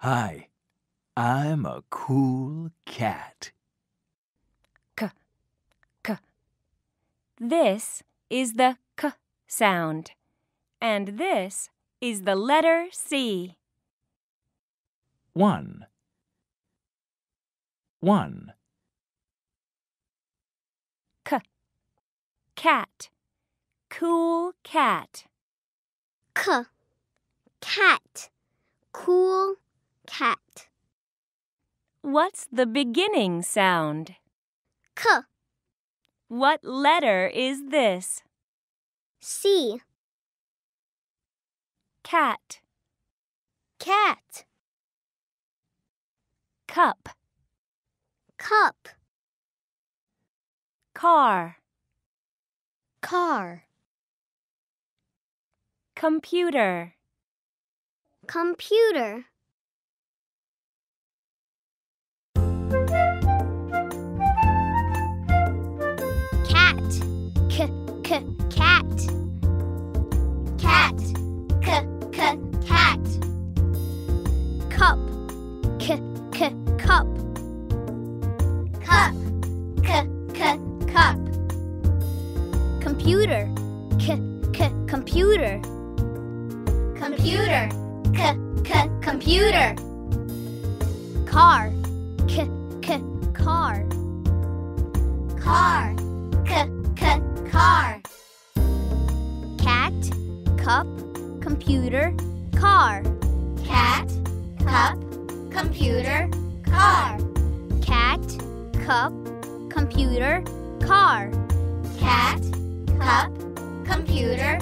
Hi, I'm a cool cat. K, k. This is the k sound, and this is the letter C. One. One. K, cat, cool cat. K. Cat. Cool cat. What's the beginning sound? K. What letter is this? C. Cat, Cat. cup, Cup. car, Car. computer, Computer. Cat. K k cat. Cat. K k cat. Cup. K k cup. Cup. K k cup. Computer. K k computer. Computer. K k computer. Car. K k car. Car. K k car. Cat, cup, computer, car. Cat, cup, computer, car. Cat, cup, computer, car. Cat, cup, computer,